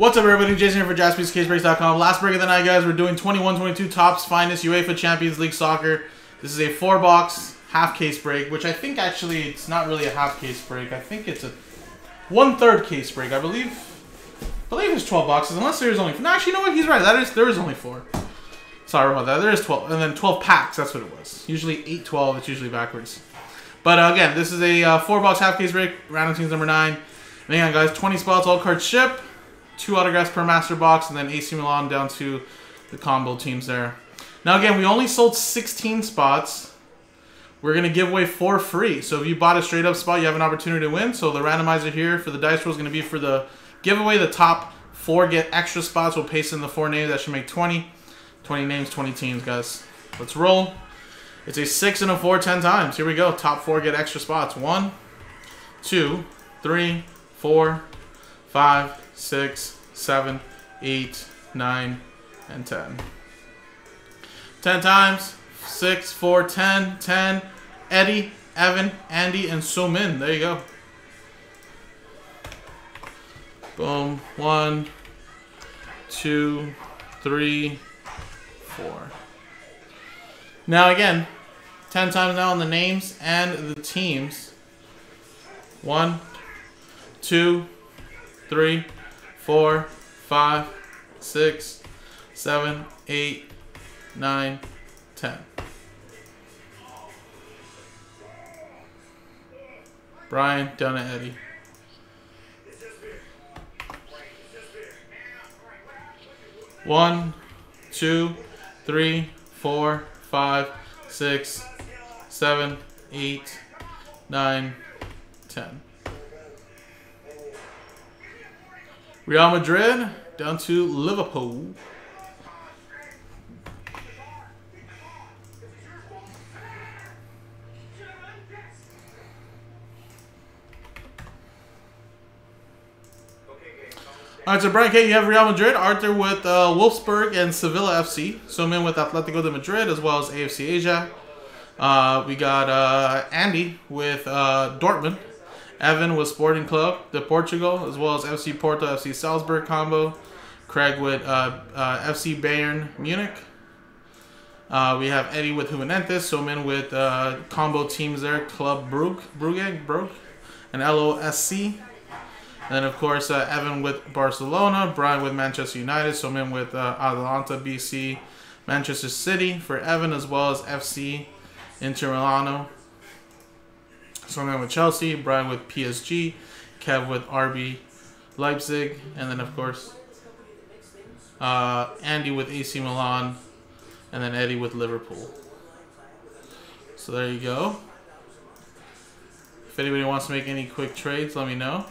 What's up, everybody? Jason here for JaspysCaseBreaks.com. Last break of the night, guys. We're doing 21-22 Topps Finest UEFA Champions League Soccer. This is a four-box half case break, which I think actually it's not really a half case break. I think it's a one-third case break. I believe I believe it's 12 boxes, unless there's only... No, actually, you know what? He's right. That is There is only four. Sorry about that. There is 12. And then 12 packs. That's what it was. Usually 8, 12. It's usually backwards. But uh, again, this is a uh, four-box half case break. Random teams number 9. And again, guys, 20 spots, all cards ship two autographs per master box, and then AC Milan down to the combo teams there. Now again, we only sold 16 spots. We're going to give away four free. So if you bought a straight up spot, you have an opportunity to win. So the randomizer here for the dice roll is going to be for the giveaway. The top four get extra spots. We'll paste in the four names. That should make 20. 20 names, 20 teams, guys. Let's roll. It's a six and a four, 10 times. Here we go. Top four get extra spots. One, two, three, four, five, six, seven, eight, nine, and 10. 10 times. 6, 4, 10, 10. Eddie, Evan, Andy, and Sumin. There you go. Boom. One, two, three, four. Now again, 10 times now on the names and the teams. One, two, three, four, five, six, seven, eight, nine, ten. Brian, down Eddie. One, two, three, four, five, six, seven, eight, nine, ten. Real Madrid down to Liverpool. All right, so Brian K, you have Real Madrid, Arthur with uh, Wolfsburg and Sevilla FC, So, in with Atletico de Madrid as well as AFC Ajax. Uh, we got uh, Andy with uh, Dortmund Evan with Sporting Club de Portugal, as well as FC Porto, FC Salzburg combo. Craig with uh, uh, FC Bayern Munich. Uh, we have Eddie with Juventus, Somin with uh, combo teams there, Club Brugge, Brugge, Brugge, and LOSC. And then, of course, uh, Evan with Barcelona, Brian with Manchester United, Somin with uh, Atalanta BC, Manchester City for Evan, as well as FC Inter Milano. Someone with Chelsea, Brian with PSG, Kev with RB Leipzig, and then of course uh, Andy with AC Milan, and then Eddie with Liverpool. So there you go. If anybody wants to make any quick trades, let me know.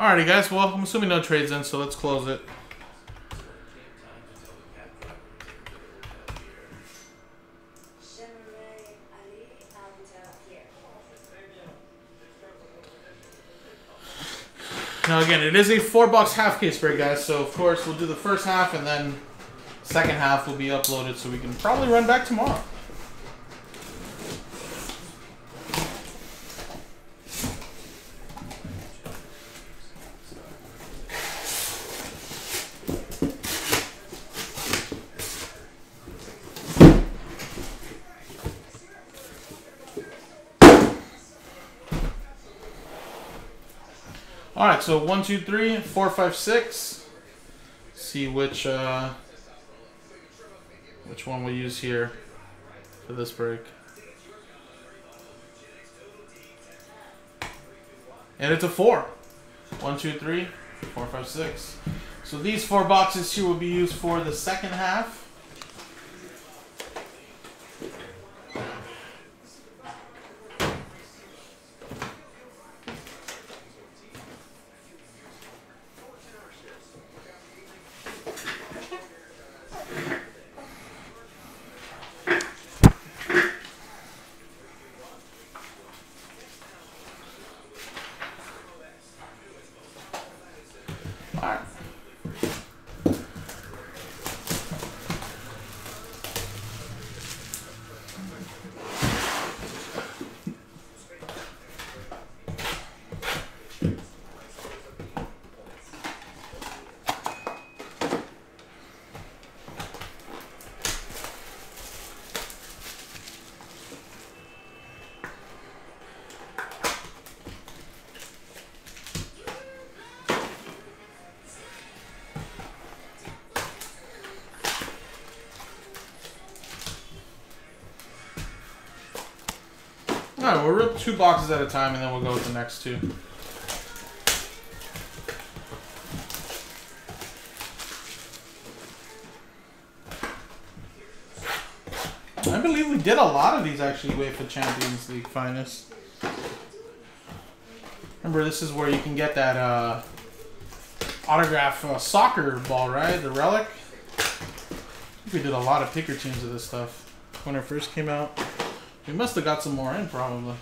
Alrighty, guys. Well, I'm assuming no trades in, so let's close it. Now, again, it is a four box half case break, guys. So, of course, we'll do the first half, and then Second half will be uploaded so we can probably run back tomorrow. All right, so one, two, three, four, five, six. See which uh, which one we'll use here for this break. And it's a four. One, two, three, four, five, six. So these four boxes here will be used for the second half. We'll rip two boxes at a time and then we'll go with the next two. I believe we did a lot of these actually UEFA Champions League finest. Remember, this is where you can get that uh, autograph uh, soccer ball, right? The relic. We did a lot of picker teams of this stuff when it first came out. We must have got some more in, probably.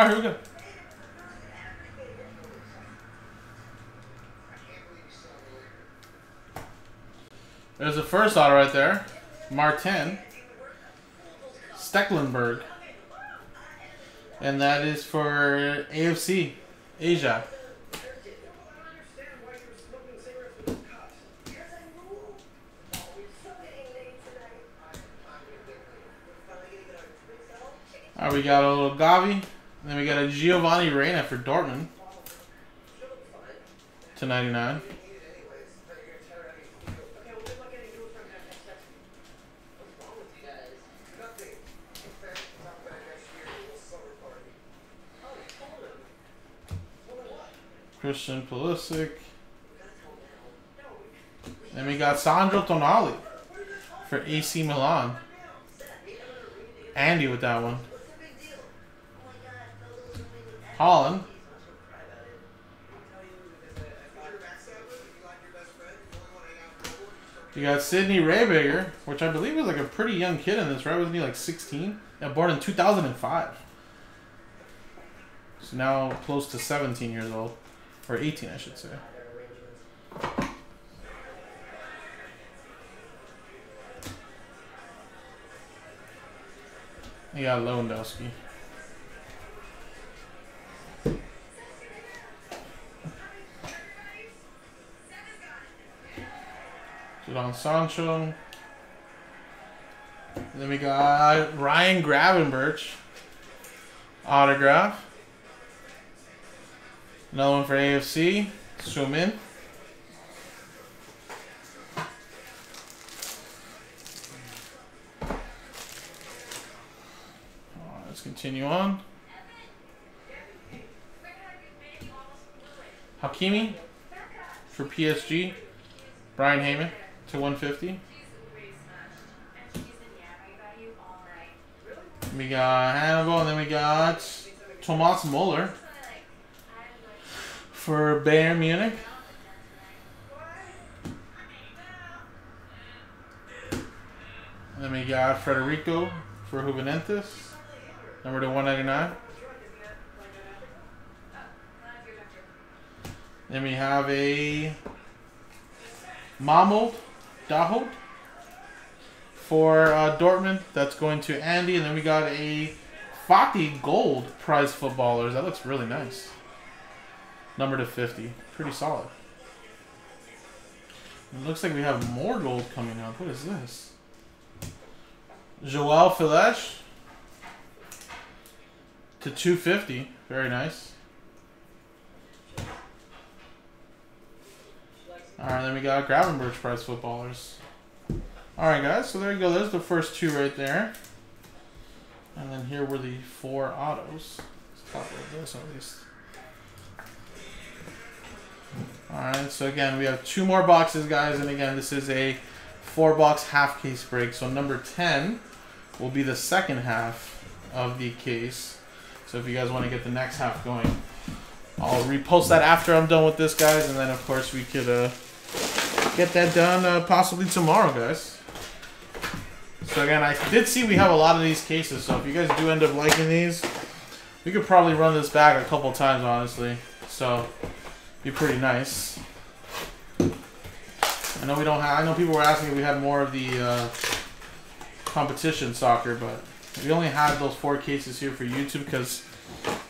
Alright, here we go. There's the first auto right there. Martin. Stekelenburg. And that is for AFC, Ajax. Alright, we got a little Gavi. Then we got a Giovanni Reyna for Dortmund. To 99. Christian Pulisic. Then we got Sandro Tonali for AC Milan. Andy with that one. Haaland. You got Sidney Raebiger, which I believe was like a pretty young kid in this, right? Wasn't he like 16? Yeah, born in 2005. So now close to 17 years old. Or 18, I should say. You got Lewandowski. Sancho. Then we got uh, Ryan Gravenberch. Autograph. Another one for AFC. Zoom in. let's continue on. Hakimi for PSG. Brian Heyman to 150. We got Hannibal, and then we got Thomas Muller for Bayern Munich. And then we got Federico for Juventus, number to 199. Then we have a Mahmoud Dahoud for uh, Dortmund. That's going to Andy. And then we got a Fati Gold prize footballers. That looks really nice. Number to 50. Pretty solid. It looks like we have more gold coming up. What is this? Joao Felix to 250. Very nice. Alright, then we got Gravenberch Prize Footballers. Alright, guys, so there you go. There's the first two right there. And then here were the four autos. Let's talk about this at least. Alright, so again, we have two more boxes, guys. And again, this is a four box half case break. So number 10 will be the second half of the case. So if you guys want to get the next half going, I'll repost that after I'm done with this, guys. And then, of course, we could uh, get that done uh, possibly tomorrow, guys. So again, I did see we have a lot of these cases, so if you guys do end up liking these, we could probably run this back a couple times, honestly. So, be pretty nice. I know we don't have, I know people were asking if we had more of the uh, competition soccer, but we only had those four cases here for YouTube because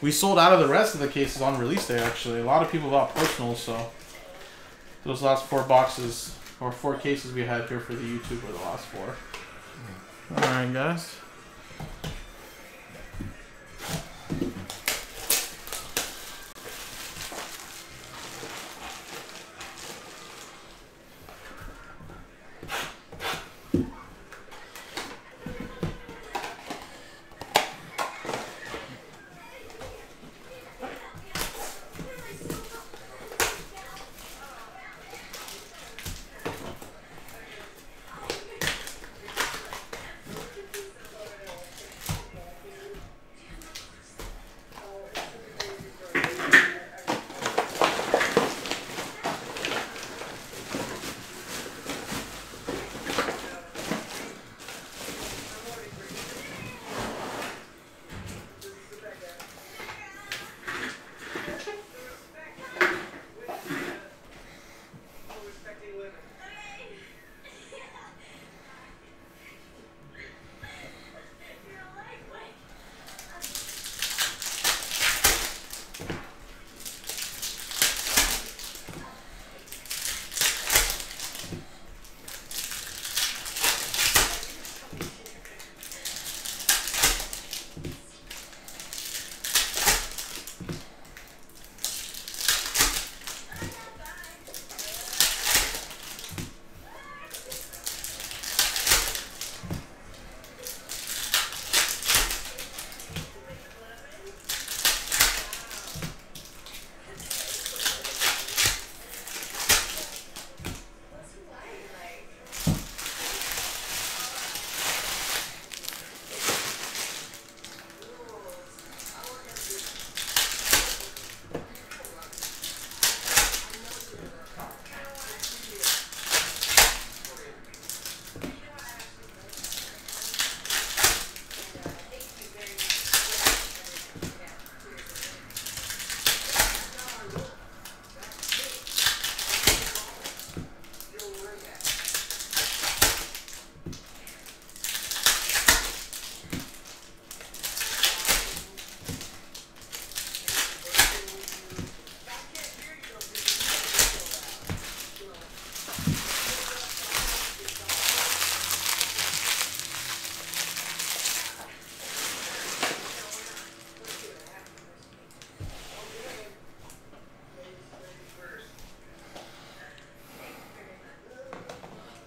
we sold out of the rest of the cases on release day, actually. A lot of people bought personals, so those last four boxes, or four cases we had here for the YouTube were the last four. Alright, guys.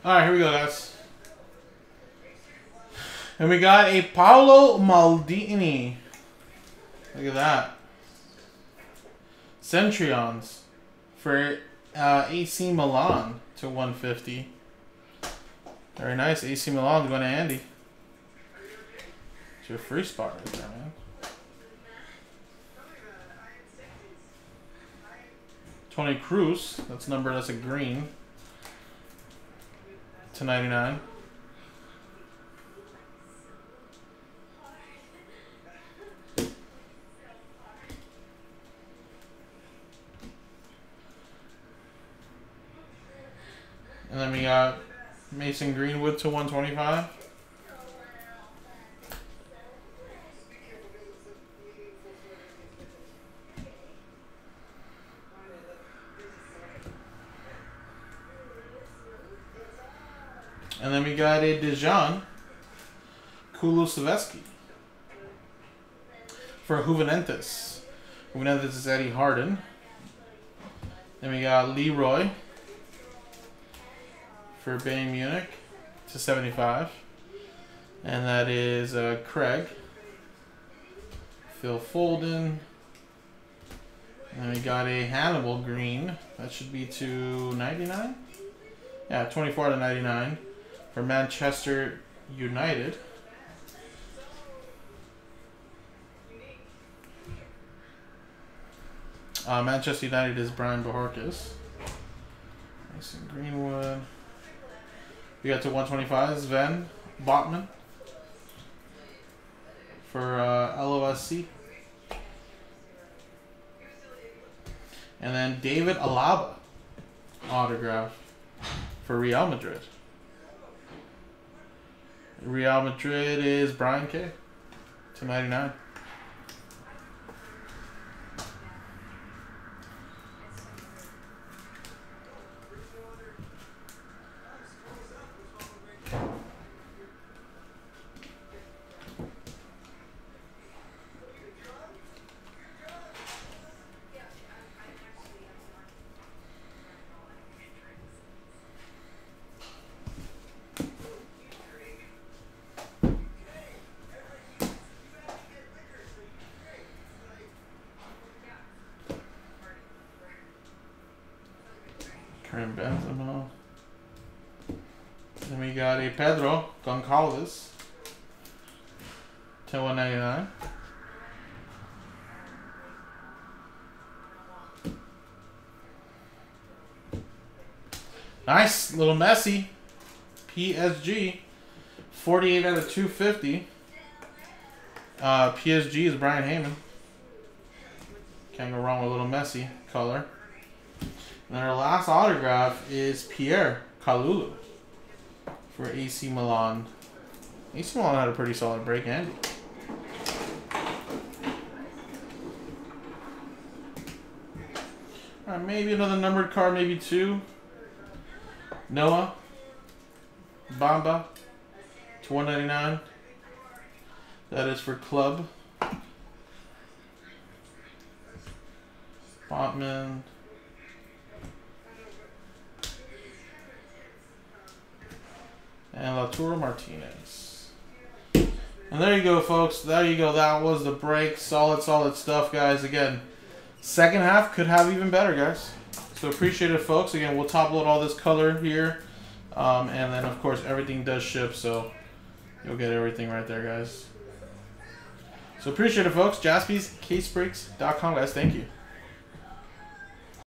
Alright, here we go, guys. And we got a Paolo Maldini. Look at that. Centurions for uh, AC Milan to 150. Very nice. AC Milan going to Andy. It's your free spot right there, man. Toni Kroos. That's numbered as a green. To 99. And then we got Mason Greenwood to 125. And then we got a Dejan Kulusevski for Juventus. Juventus is Eddie Harden. Then we got Leroy for Bayern Munich to 75. And that is uh, Craig. Phil Foden. And we got a Hannibal Green. That should be to 99? Yeah, 24 to 99 for Manchester United. Uh, Manchester United is Brian Bajorquez. Mason Greenwood. We got to 125. Sven Botman for uh, LOSC. And then David Alaba autograph for Real Madrid. Real Madrid is Brian K. 299. Benzema. Then we got a Pedro Goncalves to 199. Nice little Messi. PSG. 48 out of 250. Uh, PSG is Brian Heyman. Can't go wrong with a little Messi color. And our last autograph is Pierre Kalulu for AC Milan. AC Milan had a pretty solid break, Andy. Alright, uh, maybe another numbered card, maybe two. Noah. Bamba. To 199. That is for club. Botman. And Lautaro Martinez. And there you go, folks. There you go. That was the break. Solid, solid stuff, guys. Again, second half could have even better, guys. So appreciate it, folks. Again, we'll top load all this color here. Um, and then, of course, everything does ship, so you'll get everything right there, guys. So appreciate it, folks. JaspysCaseBreaks.com, guys. Thank you.